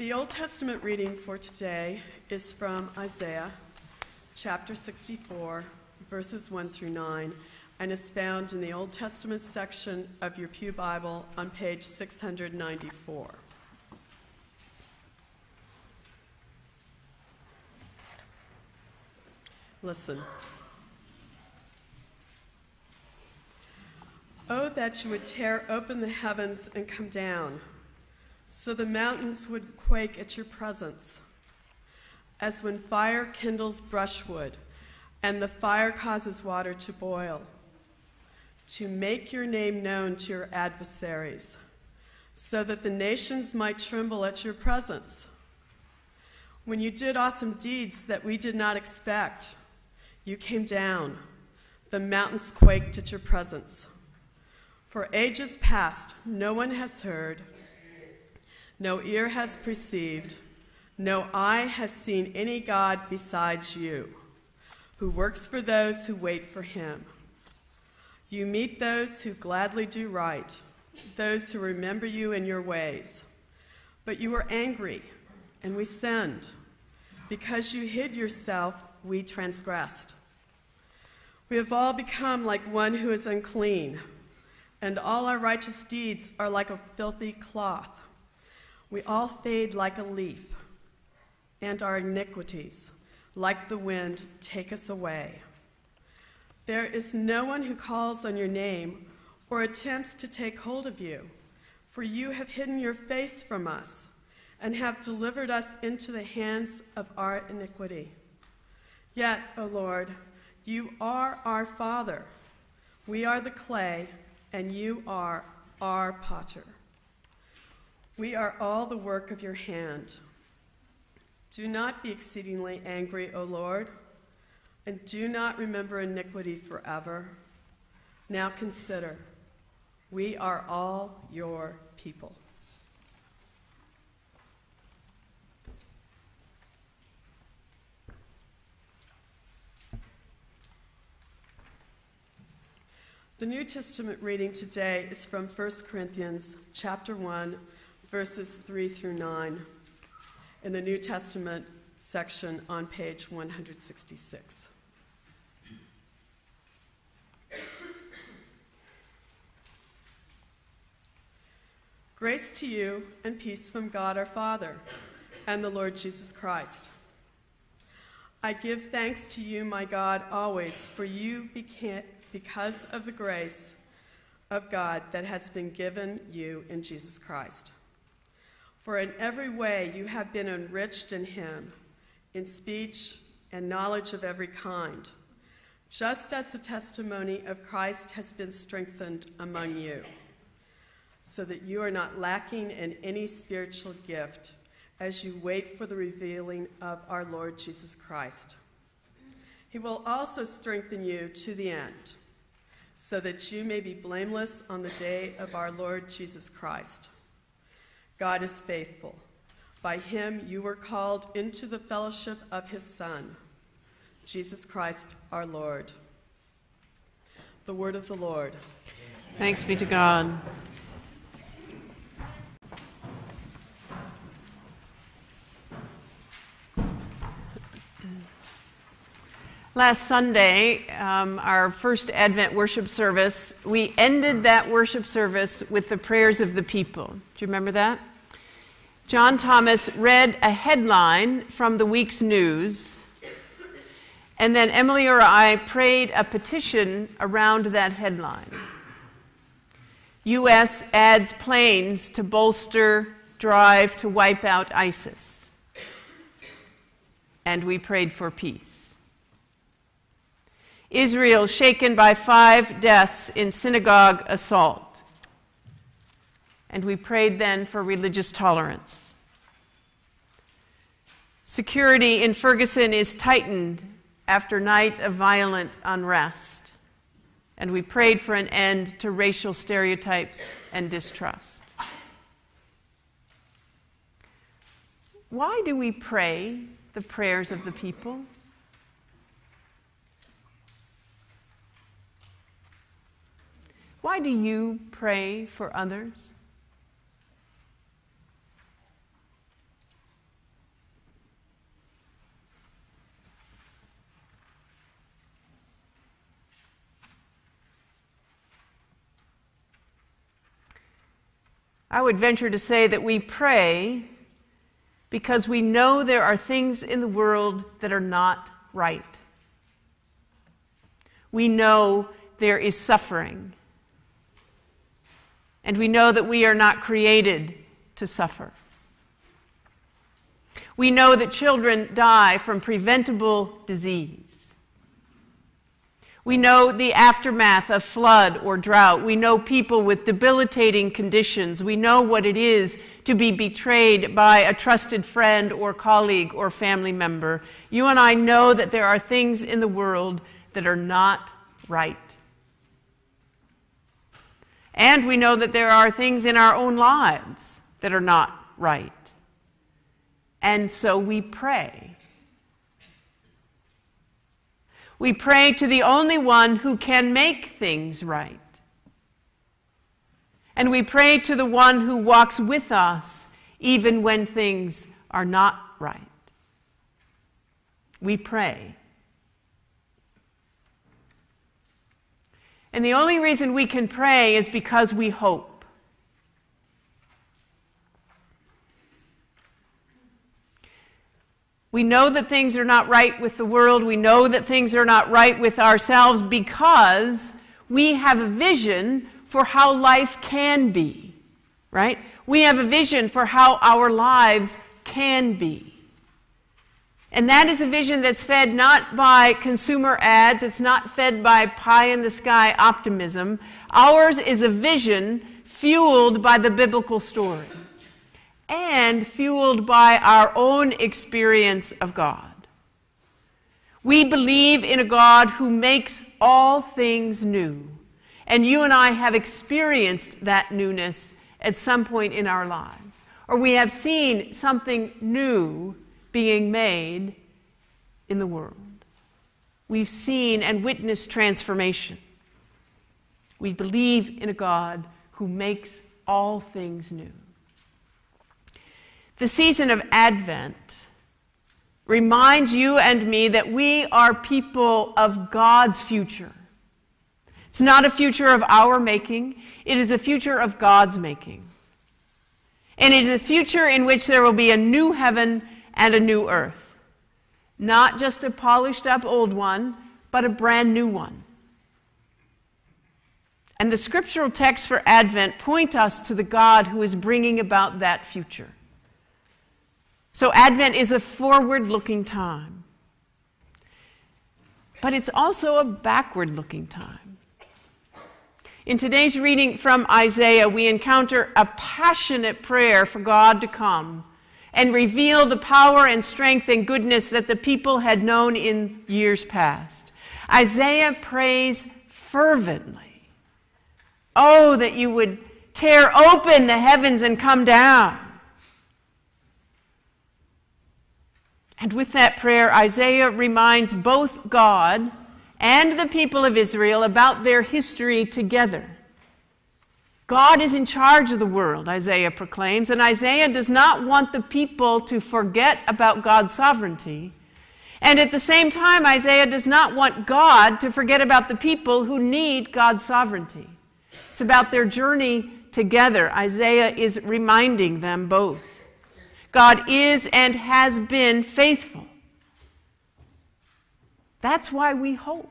The Old Testament reading for today is from Isaiah chapter 64, verses 1 through 9, and is found in the Old Testament section of your Pew Bible on page 694. Listen. Oh, that you would tear open the heavens and come down, so the mountains would quake at your presence. As when fire kindles brushwood, and the fire causes water to boil, to make your name known to your adversaries, so that the nations might tremble at your presence. When you did awesome deeds that we did not expect, you came down. The mountains quaked at your presence. For ages past, no one has heard, no ear has perceived, no eye has seen any God besides you, who works for those who wait for him. You meet those who gladly do right, those who remember you in your ways. But you were angry, and we sinned. Because you hid yourself, we transgressed. We have all become like one who is unclean and all our righteous deeds are like a filthy cloth. We all fade like a leaf, and our iniquities, like the wind, take us away. There is no one who calls on your name or attempts to take hold of you, for you have hidden your face from us and have delivered us into the hands of our iniquity. Yet, O Lord, you are our Father. We are the clay and you are our potter. We are all the work of your hand. Do not be exceedingly angry, O Lord, and do not remember iniquity forever. Now consider, we are all your people. The New Testament reading today is from 1 Corinthians chapter 1 verses 3 through 9 in the New Testament section on page 166. Grace to you and peace from God our Father and the Lord Jesus Christ. I give thanks to you, my God, always, for you because of the grace of God that has been given you in Jesus Christ. For in every way you have been enriched in him, in speech and knowledge of every kind, just as the testimony of Christ has been strengthened among you, so that you are not lacking in any spiritual gift as you wait for the revealing of our Lord Jesus Christ. He will also strengthen you to the end so that you may be blameless on the day of our Lord Jesus Christ. God is faithful. By him you were called into the fellowship of his Son, Jesus Christ our Lord. The word of the Lord. Thanks be to God. Last Sunday, um, our first Advent worship service, we ended that worship service with the prayers of the people. Do you remember that? John Thomas read a headline from the week's news, and then Emily or I prayed a petition around that headline. U.S. adds planes to bolster drive to wipe out ISIS. And we prayed for peace. Israel shaken by five deaths in synagogue assault. And we prayed then for religious tolerance. Security in Ferguson is tightened after night of violent unrest. And we prayed for an end to racial stereotypes and distrust. Why do we pray the prayers of the people? Why do you pray for others? I would venture to say that we pray because we know there are things in the world that are not right. We know there is suffering. And we know that we are not created to suffer. We know that children die from preventable disease. We know the aftermath of flood or drought. We know people with debilitating conditions. We know what it is to be betrayed by a trusted friend or colleague or family member. You and I know that there are things in the world that are not right. And we know that there are things in our own lives that are not right. And so we pray we pray to the only one who can make things right. And we pray to the one who walks with us even when things are not right. We pray. And the only reason we can pray is because we hope. We know that things are not right with the world. We know that things are not right with ourselves because we have a vision for how life can be, right? We have a vision for how our lives can be. And that is a vision that's fed not by consumer ads, it's not fed by pie in the sky optimism. Ours is a vision fueled by the biblical story and fueled by our own experience of God. We believe in a God who makes all things new. And you and I have experienced that newness at some point in our lives. Or we have seen something new being made in the world. We've seen and witnessed transformation. We believe in a God who makes all things new. The season of Advent reminds you and me that we are people of God's future. It's not a future of our making, it is a future of God's making. And it is a future in which there will be a new heaven and a new earth. Not just a polished up old one, but a brand new one. And the scriptural texts for Advent point us to the God who is bringing about that future. So, Advent is a forward looking time, but it's also a backward looking time. In today's reading from Isaiah, we encounter a passionate prayer for God to come and reveal the power and strength and goodness that the people had known in years past. Isaiah prays fervently Oh, that you would tear open the heavens and come down And with that prayer, Isaiah reminds both God and the people of Israel about their history together. God is in charge of the world, Isaiah proclaims, and Isaiah does not want the people to forget about God's sovereignty. And at the same time, Isaiah does not want God to forget about the people who need God's sovereignty. It's about their journey together. Isaiah is reminding them both. God is and has been faithful. That's why we hope.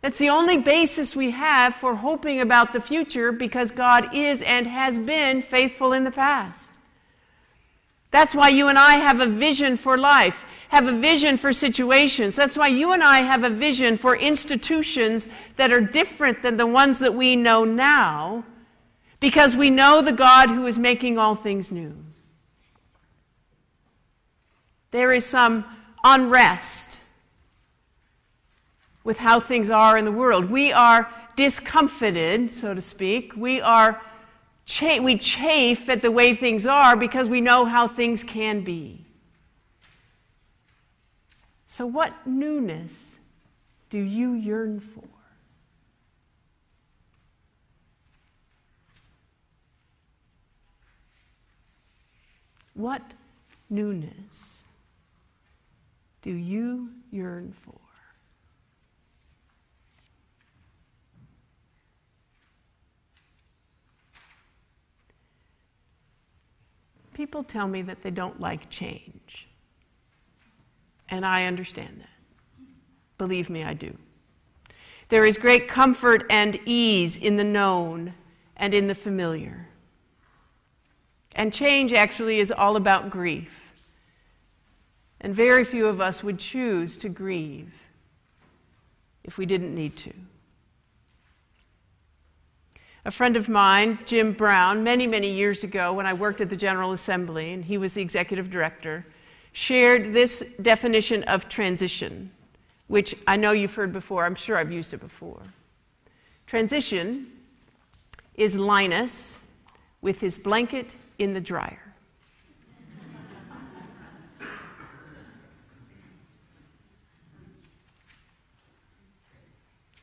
That's the only basis we have for hoping about the future because God is and has been faithful in the past. That's why you and I have a vision for life, have a vision for situations. That's why you and I have a vision for institutions that are different than the ones that we know now because we know the God who is making all things new. There is some unrest with how things are in the world. We are discomfited, so to speak. We are cha- we chafe at the way things are because we know how things can be. So what newness do you yearn for? What newness do you yearn for? people tell me that they don't like change. And I understand that. Believe me, I do. There is great comfort and ease in the known and in the familiar. And change actually is all about grief. And very few of us would choose to grieve if we didn't need to. A friend of mine, Jim Brown, many, many years ago when I worked at the General Assembly and he was the executive director, shared this definition of transition, which I know you've heard before. I'm sure I've used it before. Transition is Linus with his blanket in the dryer.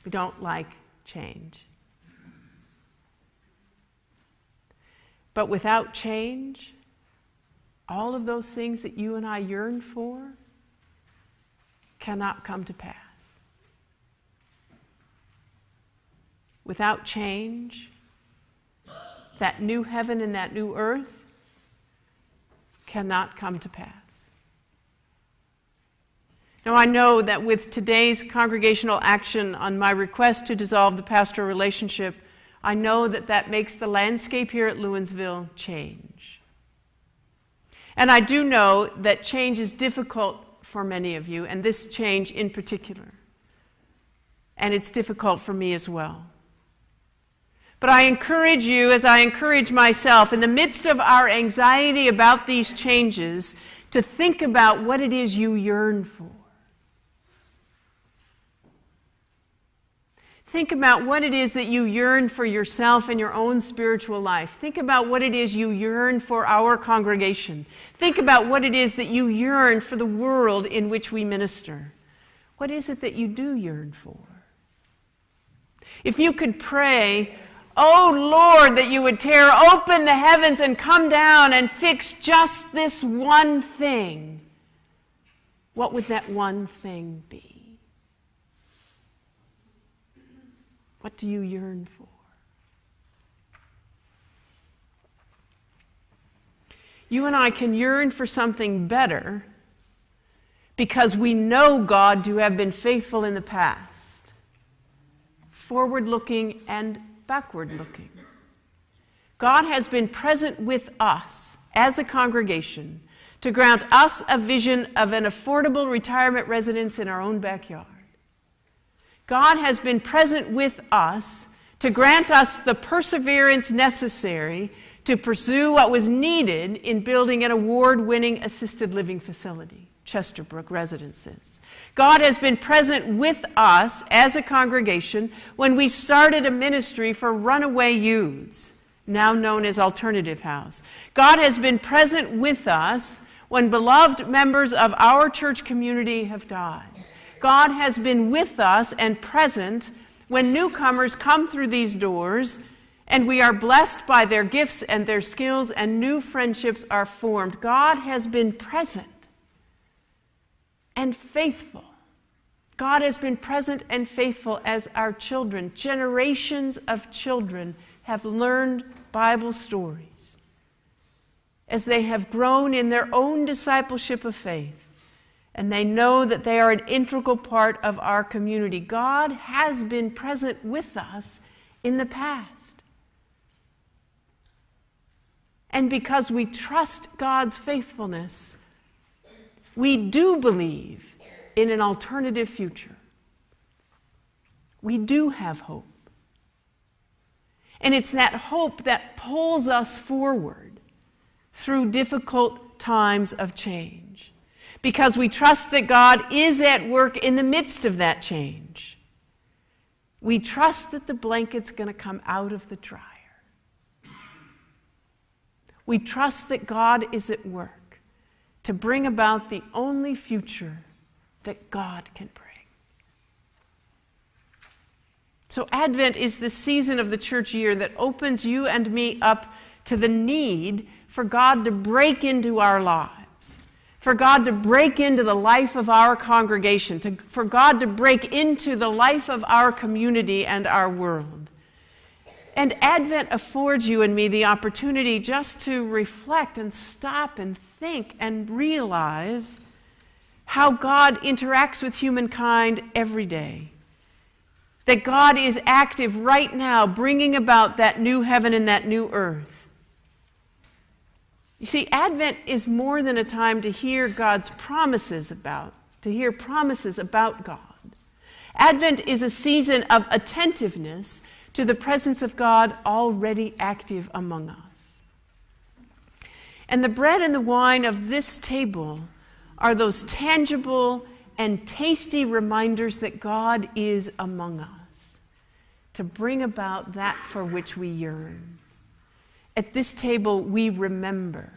We don't like change. But without change, all of those things that you and I yearn for cannot come to pass. Without change, that new heaven and that new earth cannot come to pass. Now, I know that with today's congregational action on my request to dissolve the pastoral relationship, I know that that makes the landscape here at Lewinsville change. And I do know that change is difficult for many of you, and this change in particular. And it's difficult for me as well. But I encourage you, as I encourage myself, in the midst of our anxiety about these changes, to think about what it is you yearn for. Think about what it is that you yearn for yourself and your own spiritual life. Think about what it is you yearn for our congregation. Think about what it is that you yearn for the world in which we minister. What is it that you do yearn for? If you could pray, Oh Lord, that you would tear open the heavens and come down and fix just this one thing, what would that one thing be? What do you yearn for? You and I can yearn for something better because we know God to have been faithful in the past, forward looking and backward looking. God has been present with us as a congregation to grant us a vision of an affordable retirement residence in our own backyard. God has been present with us to grant us the perseverance necessary to pursue what was needed in building an award winning assisted living facility, Chesterbrook Residences. God has been present with us as a congregation when we started a ministry for runaway youths, now known as Alternative House. God has been present with us when beloved members of our church community have died. God has been with us and present when newcomers come through these doors and we are blessed by their gifts and their skills and new friendships are formed. God has been present and faithful. God has been present and faithful as our children. Generations of children have learned Bible stories as they have grown in their own discipleship of faith and they know that they are an integral part of our community. God has been present with us in the past. And because we trust God's faithfulness, we do believe in an alternative future. We do have hope. And it's that hope that pulls us forward through difficult times of change because we trust that God is at work in the midst of that change. We trust that the blanket's going to come out of the dryer. We trust that God is at work to bring about the only future that God can bring. So, Advent is the season of the church year that opens you and me up to the need for God to break into our lives for God to break into the life of our congregation, to, for God to break into the life of our community and our world. And Advent affords you and me the opportunity just to reflect and stop and think and realize how God interacts with humankind every day. That God is active right now, bringing about that new heaven and that new earth. You see, Advent is more than a time to hear God's promises about, to hear promises about God. Advent is a season of attentiveness to the presence of God already active among us. And the bread and the wine of this table are those tangible and tasty reminders that God is among us to bring about that for which we yearn. At this table, we remember.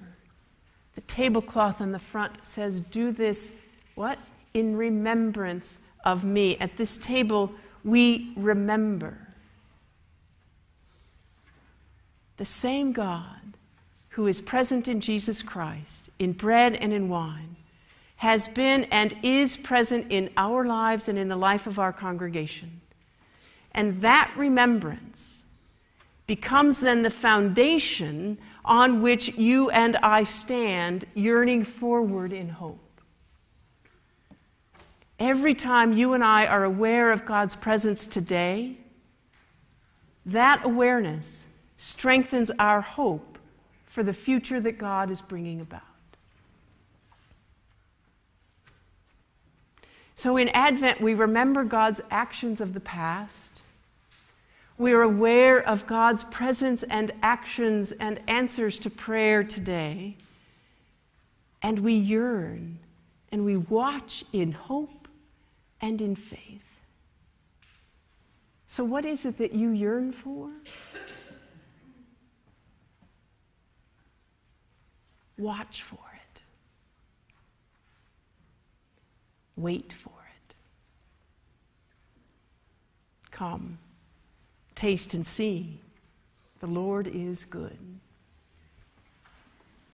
The tablecloth on the front says, Do this, what? In remembrance of me. At this table, we remember. The same God who is present in Jesus Christ, in bread and in wine, has been and is present in our lives and in the life of our congregation. And that remembrance becomes then the foundation on which you and I stand, yearning forward in hope. Every time you and I are aware of God's presence today, that awareness strengthens our hope for the future that God is bringing about. So in Advent, we remember God's actions of the past. We are aware of God's presence and actions and answers to prayer today. And we yearn and we watch in hope and in faith. So, what is it that you yearn for? Watch for it. Wait for it. Come, taste and see. The Lord is good.